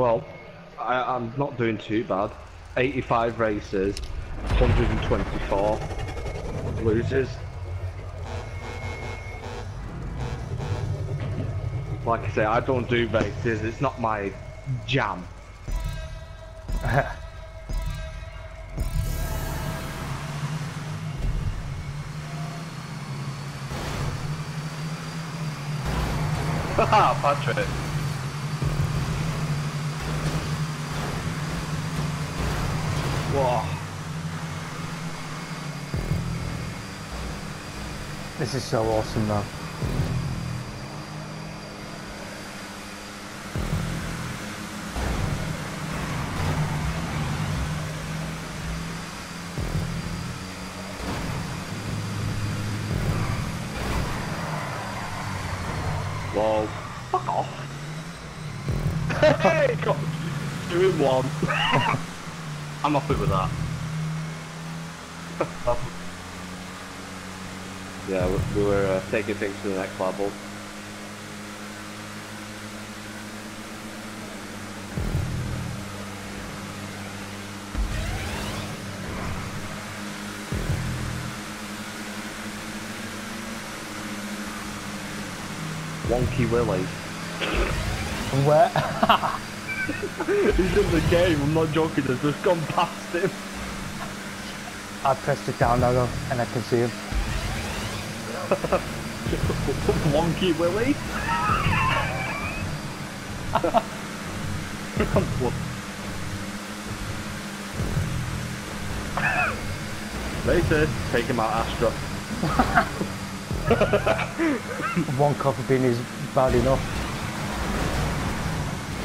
Well, I, I'm not doing too bad. 85 races, 124 losers. Like I say, I don't do races. It's not my jam. Haha, Patrick. Whoa. This is so awesome though. Whoa. Fuck off. hey, got two in one. I'm happy with that. yeah, we, we were uh, taking things to the next level. Wonky Willie. Where? He's in the game, I'm not joking, I've just gone past him. I pressed it down though, and I can see him. Wonky Willie? Later, take him out, Astra. One coffee bean is bad enough.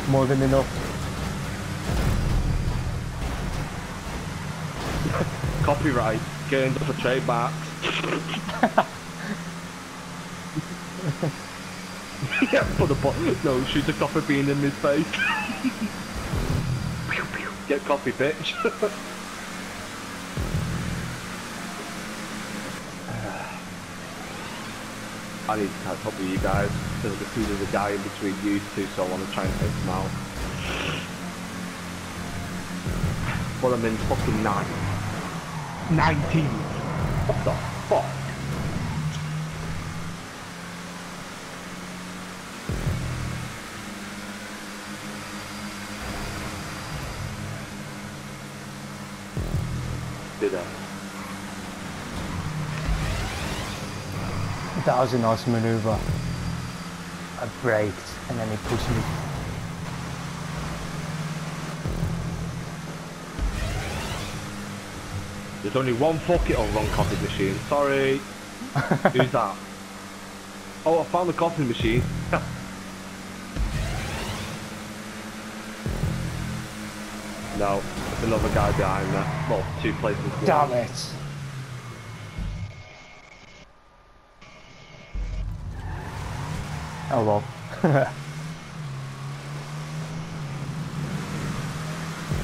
More than enough. Copyright, getting for trademarks. yeah, put a bot. No, shoot a coffee bean in his face. Get coffee, bitch. I need to catch up with you guys because I can see there's a guy in between you two, so I want to try and take him out. But I'm in fucking nine. 19. What the fuck? That was a nice manoeuvre. I braked and then he pushed me. There's only one fucking on wrong coffee machine. Sorry. Who's that? Oh, I found the coffee machine. no, there's another guy behind there. Well, two places. Damn it! Oh well.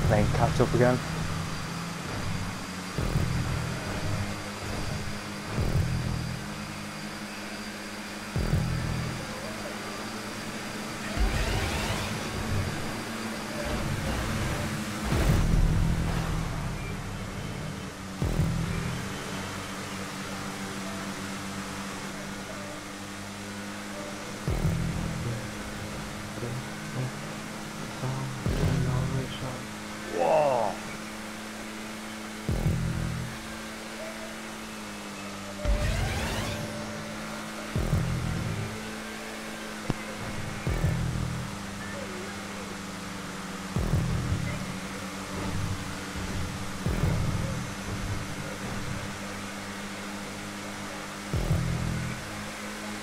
then catch up again.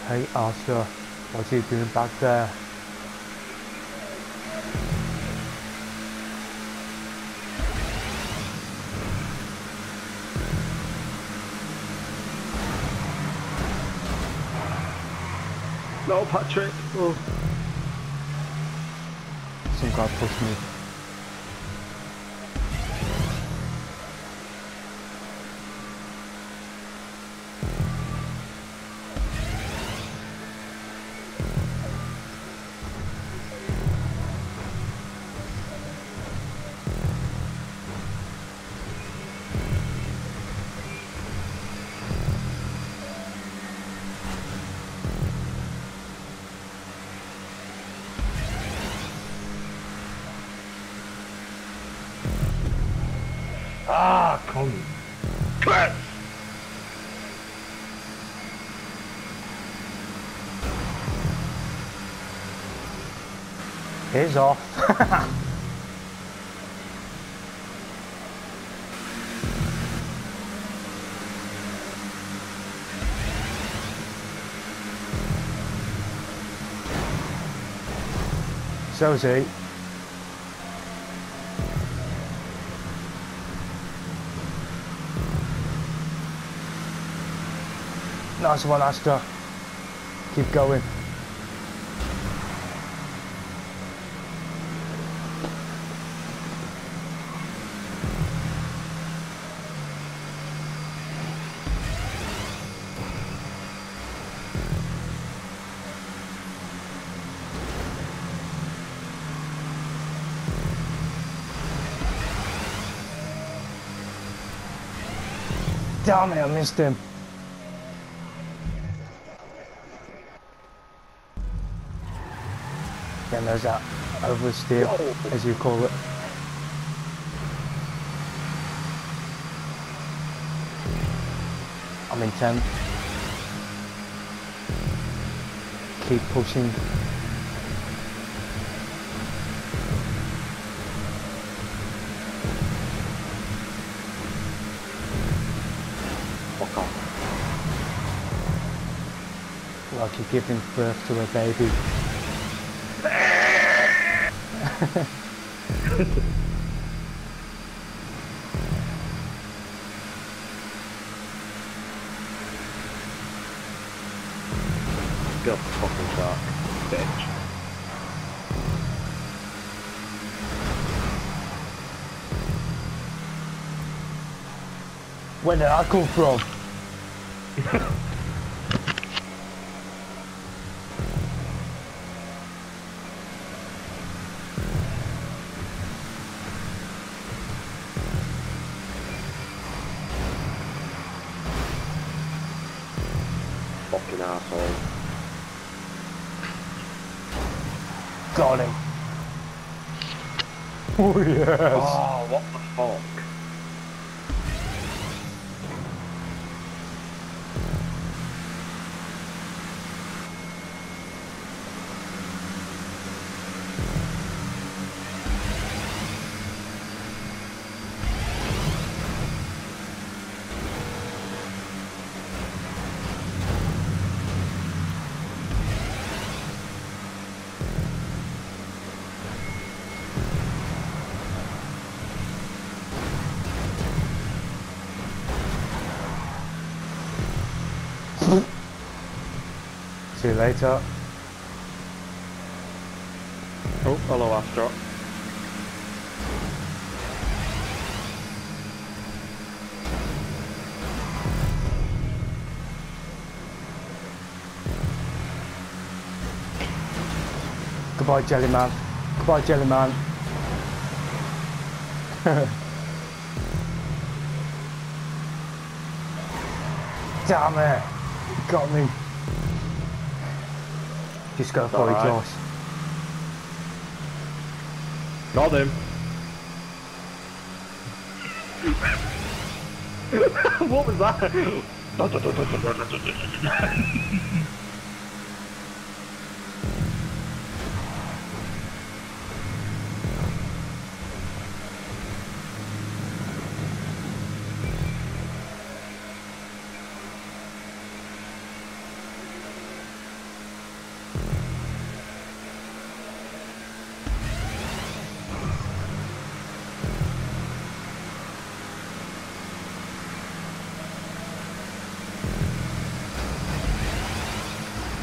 Hey Arthur, what are you doing back there? No, Patrick. Oh. Some guy pushed me. Ah, come. Class. He's off. So's he. Nice one, Astor. Keep going. Damn it, I missed him. Then there's that oversteer, as you call it. I'm in 10th. Keep pushing. Like you're giving birth to a baby. The fucking shark, bitch. Where did I come from? Fucking asshole. Got him. Oh yes. Oh, what the fuck? You later. Oh, hello, Astro. Goodbye, Jellyman. Goodbye, Jellyman. Damn it! Got me. Just go for it, alright. Josh. Got him. what was that?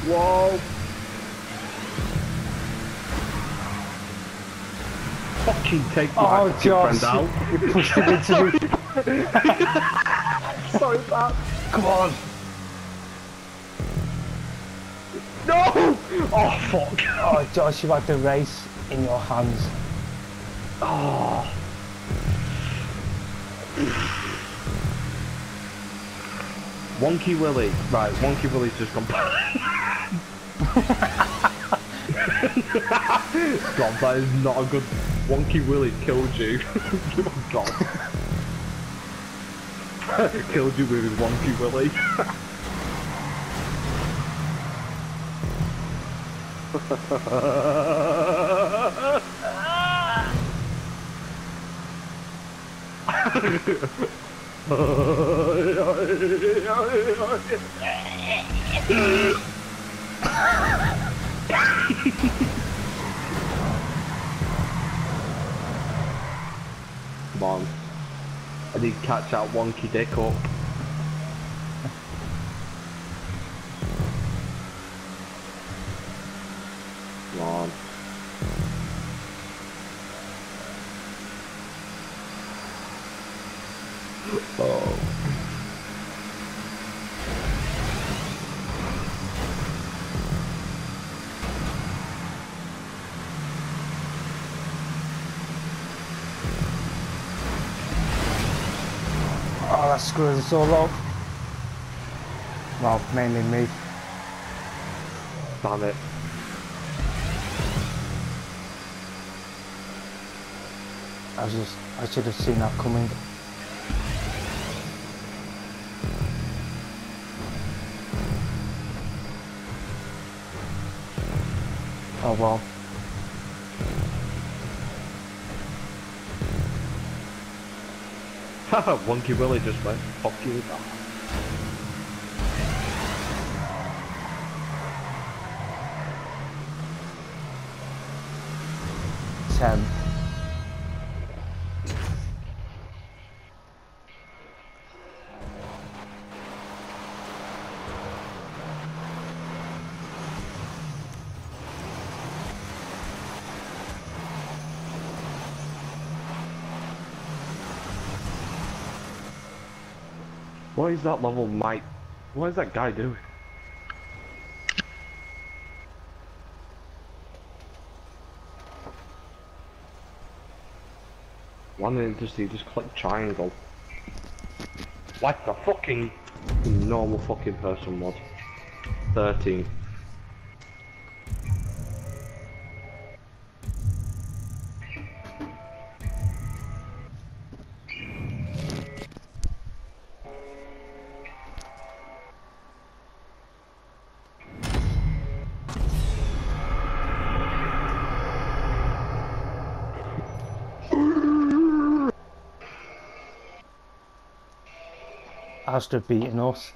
Whoa. Fucking take my Oh, Josh! friend out. You pushed him into me. Sorry, Pat. Come on! No! Oh, fuck. Oh, Josh, you had the race in your hands. Oh. Wonky Willie. Right, Wonky Willie's just gone. God, that is not a good. Wonky Willie killed you. oh, God. Killed you with his wonky willy. Eh? Come on. I need to catch that wonky dick up. Come. Oh. That screws us all up. Well, mainly me. Damn it. I just, I should have seen that coming. Oh well. Haha, wonky willy just went, fuck you. Ten. What is that level Mike? What is that guy doing? One in just click triangle. Like the fucking normal fucking person would. Thirteen. Astra beating us.